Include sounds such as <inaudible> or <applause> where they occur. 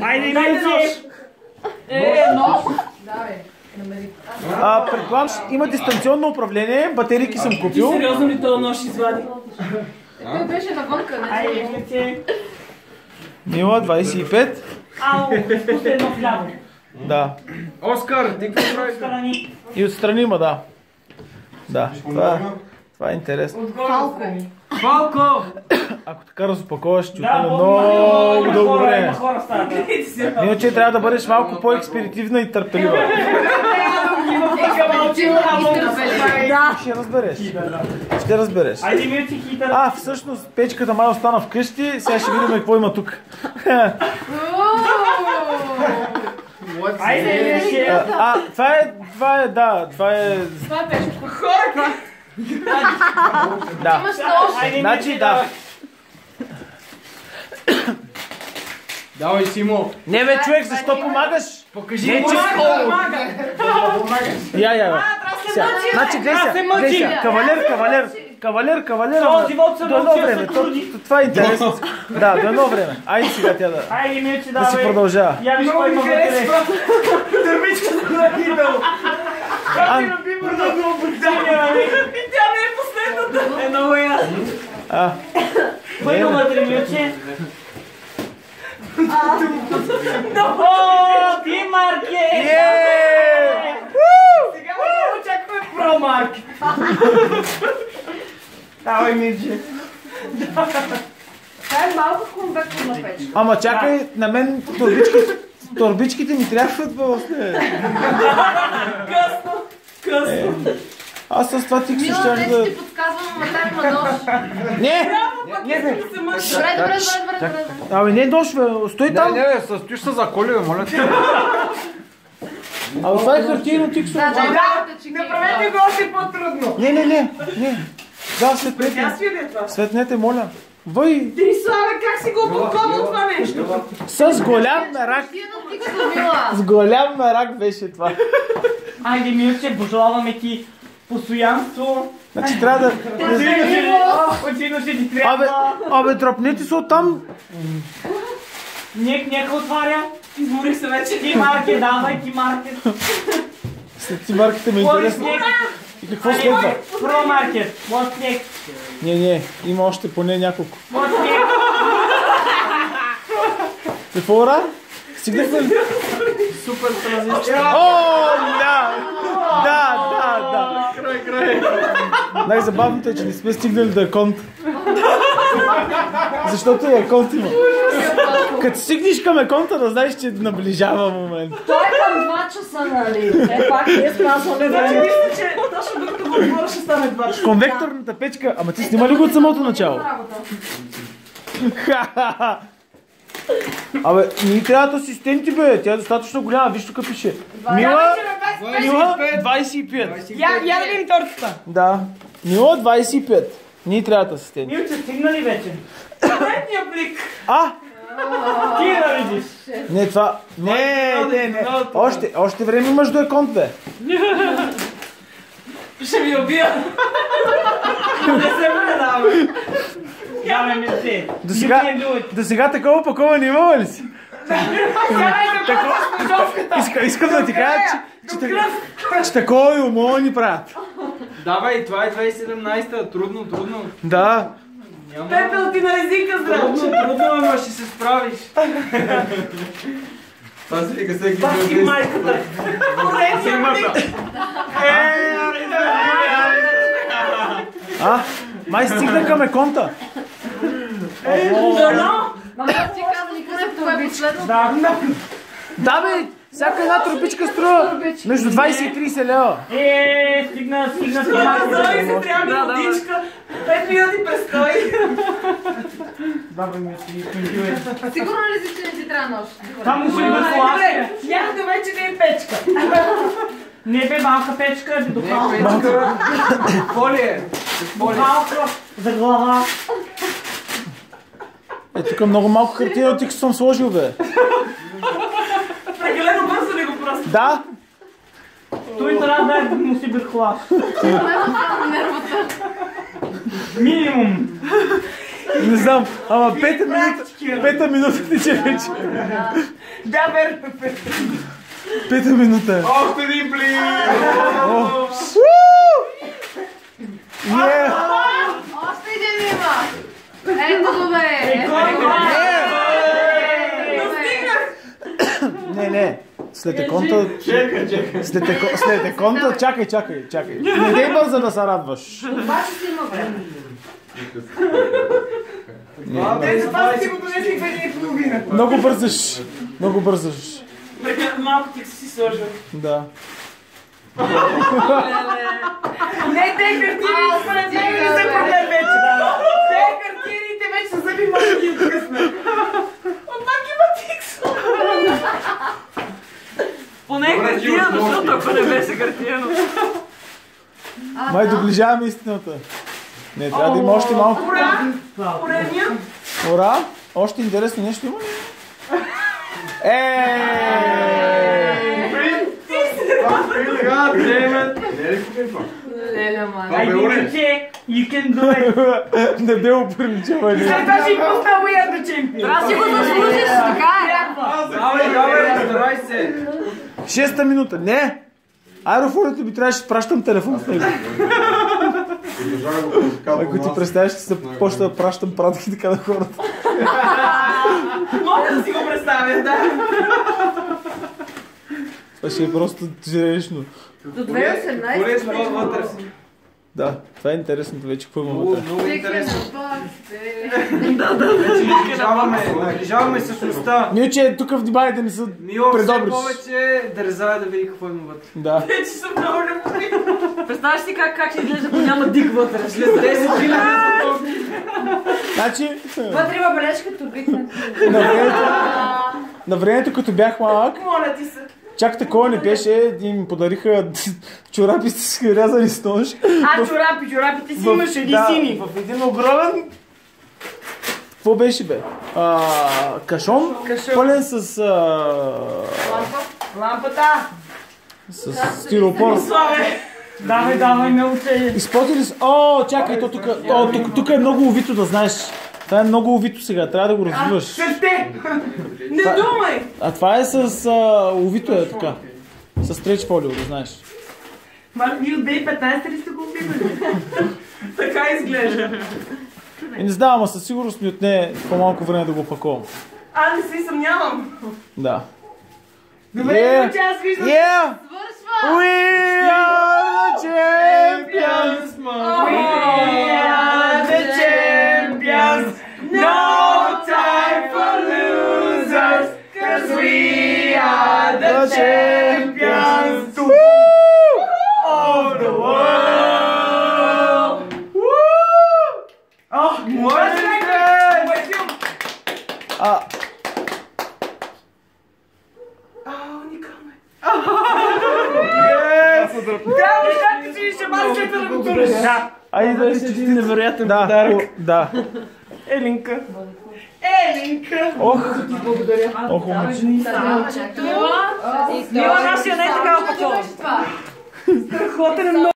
Айде, Милци! Е, нож. Давай. Намери. А, предполагам, че има дистанционно управление, батерийки съм Ти купил. сериозно ли този нож извади? Той беше навънка, не Айде! Мила, 25. Ау, спусти едно вляво. Да. Оскар, ти какво правиш? Страни. И отстрани има, да. Да, това, това е интересно. Отгоре Фалко. Фалко! Ако така разопаковаш, ще Да, отнеме много, дълго време. <laughs> Иначе трябва да бъдеш малко по-експедитивна и търпелива. Да. Ще разбереш. Ще разбереш. А, всъщност печката май остана вкъщи, сега ще видим какво има тук. Айде! А, това е, това е, да, това е, Това е печко. Да. Имаш нож. Значи, да. давай. Симо! Не бе, човек, защо помагаш? Покажи Не, му че- помага! Я, я, я. Значи, гледай се гледай сега. Кавалер, кавалер, кавалер, кавалер. Ама живот се До едно време. се То- Това е интересно. Да, до едно време. Айде сега тя да, Айде, Милци, да си продължава. Я виж кой има вътре. Дърмичката на Хидъл. А, Много обучение, ами. Тя не е последната. Е много ясно. А, Кой вътре, Милче? <laughs> О, ти Марке! Е! Сега ме очакваме про Марк. <laughs> Давай, Милче. Това е малко конвекторна печка. Ама чакай, на мен турбичките, турбичките ми трябват после. <laughs> Късно. Късно. Аз с това тик ще Мила, да... ти подсказвам, ама там има нож. Не! Не, не. Добре, добре, добре, добре, добре. Ами не, дош, бе, стой Не, там. не, бе, състоиш се за коли, бе, моля те. А това е хартиено тиксо. Да, чеки. Направете го още по-трудно. Не, не, не, не. Да, светнете. Е? Светнете, моля. Въй, Ти, Славе, как си го обоконал това нещо? с голям Мила. С голям мерак беше това. Айде, Милче, пожелаваме ти постоянство. Значи трябва да... Очевидно ще, ти Абе, трябва. абе, дръпнете се оттам. Нек, нека отваря. Изморих се вече. Ти марке, давай ти марке. След ти марките ме What is интересно. И какво следва? Market. What's next? Не, не, има още поне няколко. Next? Какво ура? Стигнахме ли? Супер транзиция. О, да! Да, да, да. Най-забавното е, че не сме стигнали до Еконт. Защото и Еконт има. Като стигнеш към Еконта, да знаеш, че наближава момент. Той е към 2 часа, нали? Е, пак не е спазваме Значи мисля, че точно докато го говоря ще стане два часа. Конвекторната печка, ама ти снима ли го от самото начало? Ха-ха-ха. Абе, ни трябват асистенти, бе. Тя е достатъчно голяма. Виж тук пише. Мила, Мила, 25. Я, я да видим тортата. Да. Мила, 25. Ни трябват асистенти. Милче, стигна ли вече? Средния плик. А, Ти да видиш. не, това... Не, не, не. Още, още време имаш до еконт, бе. Ще ви убия. Не се предавам. Се. До сега, до сега такова пакуване имала ли си? Иска, искам да ти кажа, че, че, така- че такова и умова ни правят. Давай, това е 2017-та, трудно, трудно. Да. Няма. Пепел ти на езика, Трудно, здравче. трудно, ама ще се справиш. Това се вика всеки Пак си ден. майката. Плик. А? Май стигна към еконта. Дано. Мама, ти никъде кое е последно. Да. Да, бе, всяка една турбичка струва между 20 и 30 лева. Е, стигна, стигна, стигна. Зави се, трябва ми водичка. Пет минути престой. Баба ми си пиндюе. Сигурно ли си, че не ти трябва нож? Там му ще бъде слаще. Ядото вече не е печка. Не бе малка печка, бе духалка. Е? Какво ли е? Духалка за глава. Е, тук много малко хартия тик съм сложил, бе. Прекалено бързо ли го просто? Да, Той трябва да е му си бърхлаш. Нервата. Минимум. Не знам, ама пета минута, пета минута тече вече. Да, бе, бе. Пета минута е. Още един плин! О. Уу! Е! Още един има. Ето го бе. Не, не. След еконта... Чекай, чекай. След, еко, след еконта... Чакай, чакай, чакай. Не дей бърза да се радваш. Обаче си има време. Те за това си го донесли в един и половина. Много бързаш. Много бързаш. Малко ти си сложил. Да. Не, те картини, са проблем вече. Те картините вече са зъби, може да ги откъсне. От пак има тикс. Поне е Добре, картина, Георг, защото нощи. ако не беше картина. Да. доближаваме истината. Не, трябва да има още малко. Ура! Поредния. Ура! Още интересно нещо има ли? Е! Не е бе. Не бе оприличава. След това ще пусна We are the champions. Трябва да си го заслужиш, така е. Давай, давай, старай се! Шеста минута. Не! Аерофорето би трябваше да пращам телефон с него. Ако ти представяш, че се почна да пращам пратки така на хората. Мога да си го представя, да. Това ще е просто жречно. До Полез 2018. Да, това е интересното вече, какво има Много, много интересно. Интересно. Наближаваме, наближаваме същността. Милче, тук внимание да не са Мило предобриш. повече дърза да види какво има вътре. Да. Вече съм много любопитна. Представяш си как, как ще изглежда, ако няма дик вътре. След 10 хиляди. Значи, Вътре има бележка, обикна. на времето, на времето като бях малък, Моля ти се. Чак такова не беше, им подариха <laughs> чорапи с рязани с нож. А, чорапи, чорапите си В- имаш едни да, сини. В един огромен... Какво беше бе? А, кашон, Кашон. пълен с, а, Лампата. с стиропор. Славе. Давай, давай, ме учи. Изпотили с... О, чакай, то тук, о, тук, тук е много увито да знаеш. Това е много увито сега, трябва да го развиваш. Сърте. Не думай. А това е с... А, увито е така. С стреч фолио, да знаеш. Марк, вие от 2015 ли сте го опитали? <laughs> Така изглежда. И не знам, ама със сигурност ми отне по-малко време да го опаковам. А, не се съмнявам. Да. Добре, Yeah. че аз виждам. Yeah! Свършва! We are the champions! We are the champions of the world. Woo! Oh, what is А, А, уникално е. Да, нещата си ще бъде след да го туриш. Да. айде да си чисти невероятен да, подарък. О, да. Елинка. Елинка. Ох, ох, омъч. Това. Мила нашия не е така опакован. Това. Страхотен е много.